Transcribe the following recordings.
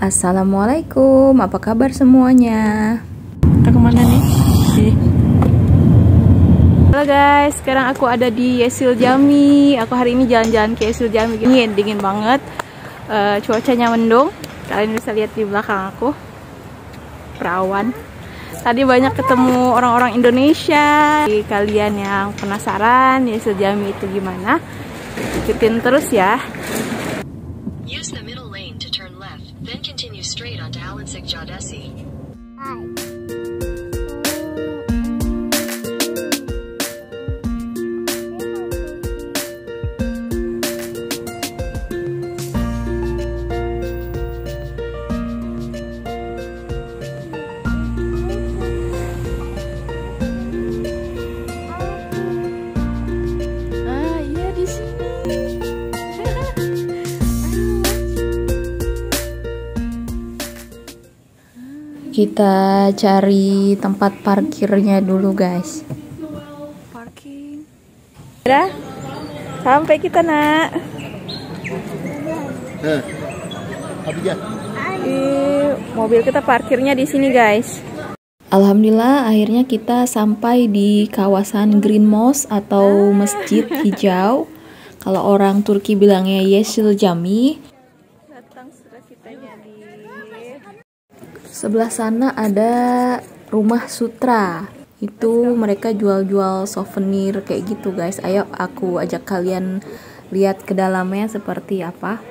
Assalamualaikum, apa kabar semuanya? Kita ke mana nih? Halo guys, sekarang aku ada di Yesil Jami. Aku hari ini jalan-jalan ke Yesil Jami. Dingin, dingin banget. Uh, cuacanya mendung. Kalian bisa lihat di belakang aku. Perawan. Tadi banyak ketemu orang-orang Indonesia. Kalian yang penasaran Yesil Jami itu gimana? Ikutin terus ya. Alan Sigjadesi. Hi. Kita cari tempat parkirnya dulu, guys. Parking. Udah? Sampai kita, Nak. Eh, Abi ya. Ih, mobil kita parkirnya di sini, guys. Alhamdulillah, akhirnya kita sampai di kawasan Green Mosque atau Masjid Hijau. Kalau orang Turki bilangnya Yeşil Jami. Datang sudah kitanya di sebelah sana ada rumah sutra. Itu mereka jual-jual souvenir kayak gitu, guys. Ayo aku ajak kalian lihat ke dalamnya seperti apa.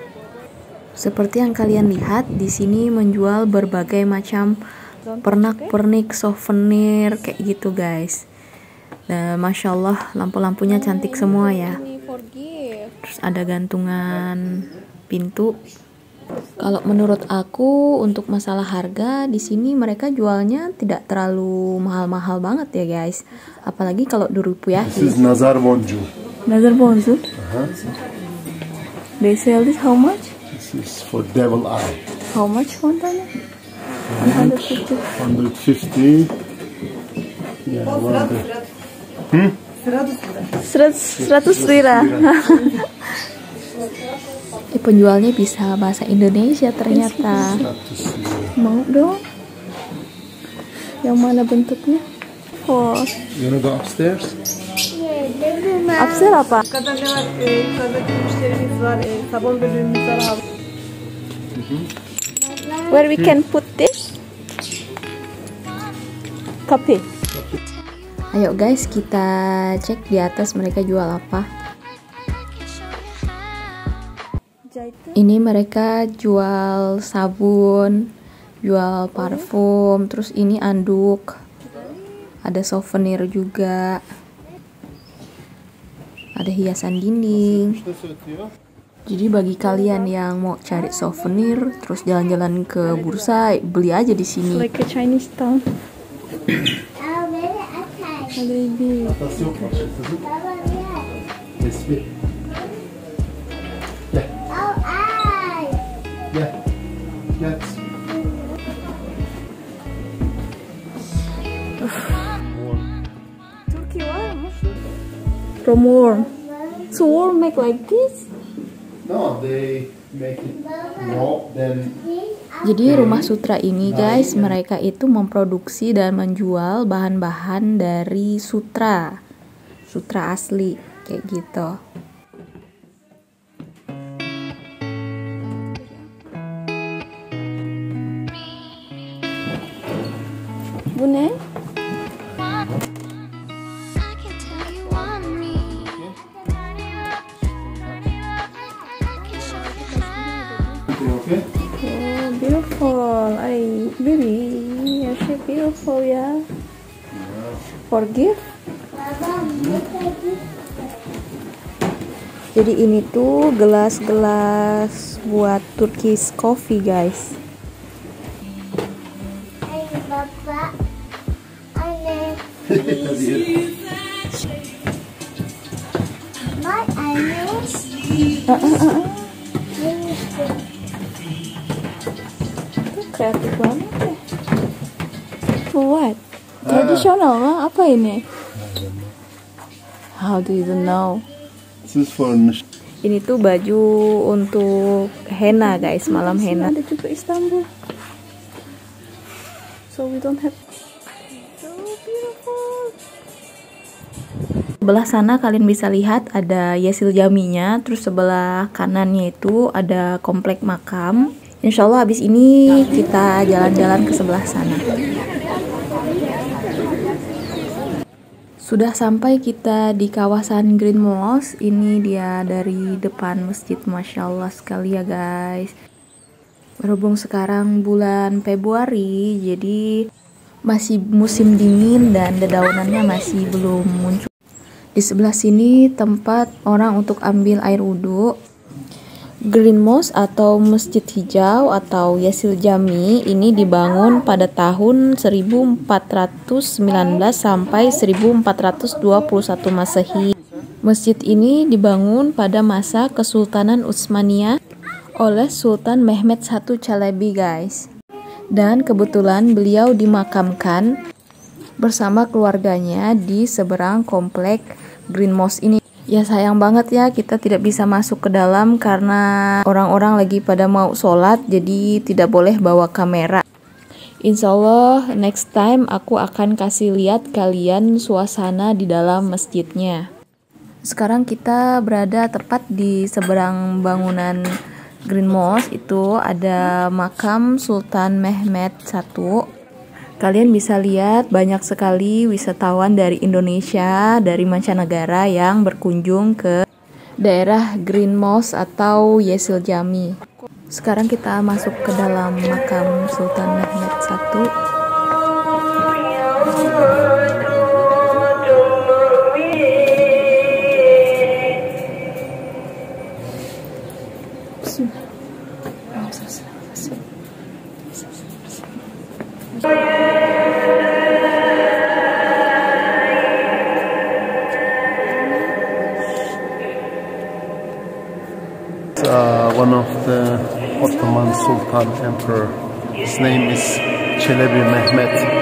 Seperti yang kalian lihat, di sini menjual berbagai macam pernak-pernik souvenir kayak gitu guys. Nah, masya Allah lampu-lampunya cantik semua ya. Terus ada gantungan pintu. Kalau menurut aku untuk masalah harga di sini mereka jualnya tidak terlalu mahal-mahal banget ya guys. Apalagi kalau di rupiah. This is nazar boncuğu. Nazar bonjour. They sell this how much? This is for devil eye. How much one time? 150. 150. Yeah, 100. 100, 100 lira. eh, penjualnya bisa bahasa Indonesia ternyata. 100 lira. Mau dong? Yang mana bentuknya? Oh, You wanna go upstairs? upsell apa? Ne var? Ee, yukarıdaki müşterimiz var. Ee, sabun bölümümüz var. Where we can put this? Kopi. Ayo guys, kita cek di atas mereka jual apa. Ini mereka jual sabun, jual parfum, terus ini anduk. Ada souvenir juga. Ada hiasan dinding. Jadi bagi kalian yang mau cari souvenir, terus jalan-jalan ke bursa, beli aja di sini. Like a Chinese town. Ada ini. From warm. So warm make like this. No, they make it raw, then Jadi rumah sutra ini guys, mereka itu memproduksi dan menjual bahan-bahan dari sutra. Sutra asli kayak gitu. Bune? Okay? Oh, beautiful. Ay, baby, you're so beautiful ya. Forgive. Jadi ini tuh gelas-gelas buat Turkish coffee, guys. Bapak, aneh, my aneh, kreatif banget ya. What? Tradisional mah apa ini? How do you know? This is for Ini tuh baju untuk henna guys, malam henna. Ada juga Istanbul. So we don't have so beautiful. Sebelah sana kalian bisa lihat ada Yesil Jaminya, terus sebelah kanannya itu ada komplek makam. Insya Allah habis ini kita jalan-jalan ke sebelah sana. Sudah sampai kita di kawasan Green Mosque. Ini dia dari depan masjid, masya Allah sekali ya guys. Berhubung sekarang bulan Februari, jadi masih musim dingin dan dedaunannya masih belum muncul. Di sebelah sini tempat orang untuk ambil air wudhu. Green Mosque atau Masjid Hijau atau Yasil Jami ini dibangun pada tahun 1419 sampai 1421 Masehi. Masjid ini dibangun pada masa Kesultanan Utsmaniyah oleh Sultan Mehmed I Chalebi guys. Dan kebetulan beliau dimakamkan bersama keluarganya di seberang komplek Green Mosque ini. Ya sayang banget ya kita tidak bisa masuk ke dalam karena orang-orang lagi pada mau sholat jadi tidak boleh bawa kamera. Insya Allah next time aku akan kasih lihat kalian suasana di dalam masjidnya. Sekarang kita berada tepat di seberang bangunan Green Mosque itu ada makam Sultan Mehmed I Kalian bisa lihat banyak sekali wisatawan dari Indonesia, dari mancanegara yang berkunjung ke daerah Green Mosque atau Yesil Jami. Sekarang kita masuk ke dalam makam Sultan Mehmed I. one of the Ottoman Sultan Emperor. His name is Çelebi Mehmet.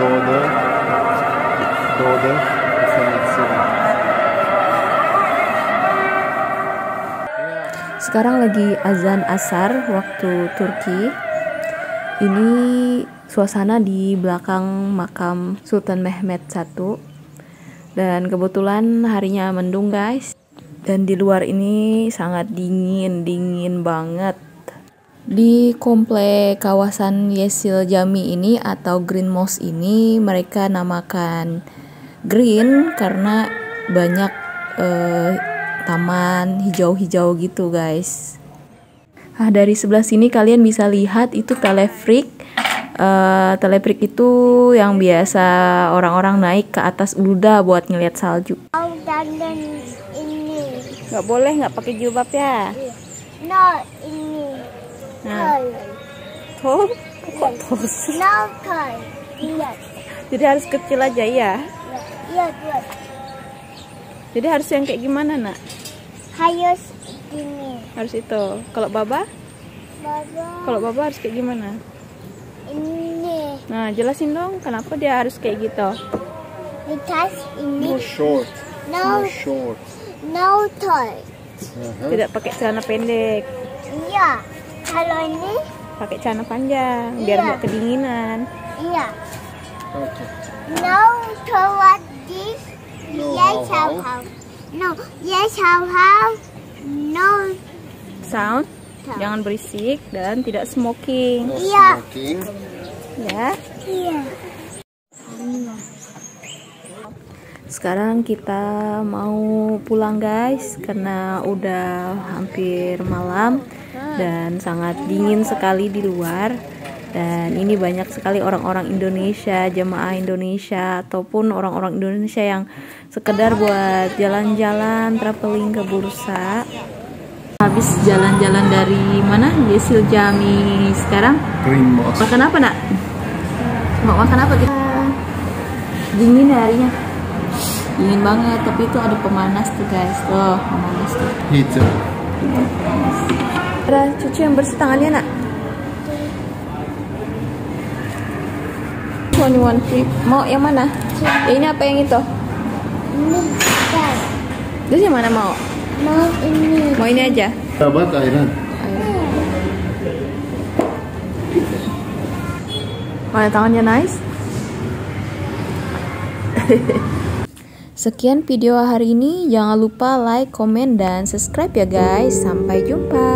Doğdu. Doğdu. Sekarang lagi azan asar waktu Turki. Ini suasana di belakang makam Sultan Mehmed I. Dan kebetulan harinya mendung guys. Dan di luar ini sangat dingin, dingin banget. Di komplek kawasan Yesil Jami ini atau Green Mosque ini mereka namakan green karena banyak eh, taman hijau-hijau gitu guys. Nah, dari sebelah sini kalian bisa lihat itu telefrik. Eh, telefrik itu yang biasa orang-orang naik ke atas uda buat ngeliat salju. Ini. Nggak boleh nggak pakai jilbab ya. No, ini. Nah, tuh kok? No. Iya. Jadi harus kecil aja ya. Iya. Jadi harus yang kayak gimana nak? Harus ini. Harus itu. Kalau baba? Baba. Kalau baba harus kayak gimana? Ini. Nah, jelasin dong kenapa dia harus kayak gitu. Because ini. More short. No, short. no toy. Uh-huh. Tidak pakai celana pendek, Iya. Kalau ini, pakai celana panjang biar Iya. nggak kedinginan. iya. Okay. No like this. No, yes, how, how. No, yes, how, how. No Sound, toy. jangan berisik dan tidak smoking, No Iya. smoking. ya. Iya. Sekarang kita mau pulang guys karena udah hampir malam dan sangat dingin sekali di luar. Dan ini banyak sekali orang-orang Indonesia, jemaah Indonesia ataupun orang-orang Indonesia yang sekedar buat jalan-jalan traveling ke bursa. Habis jalan-jalan dari mana? Yesil Jami sekarang Green Mosque. makan apa nak? Mau makan apa kita? Dingin ya harinya. Dingin banget, tapi itu ada pemanas tuh guys. Tuh, pemanas tuh. Heater. Ada cuci yang bersih tangannya nak. One one trip. Mau yang mana? Ya, ini apa yang itu? Ini. Terus yang mana mau? Mau ini. Mau ini aja. Sahabat Airan. Mana tangannya nice? Sekian video hari ini. Jangan lupa like, komen, dan subscribe ya guys. Sampai jumpa.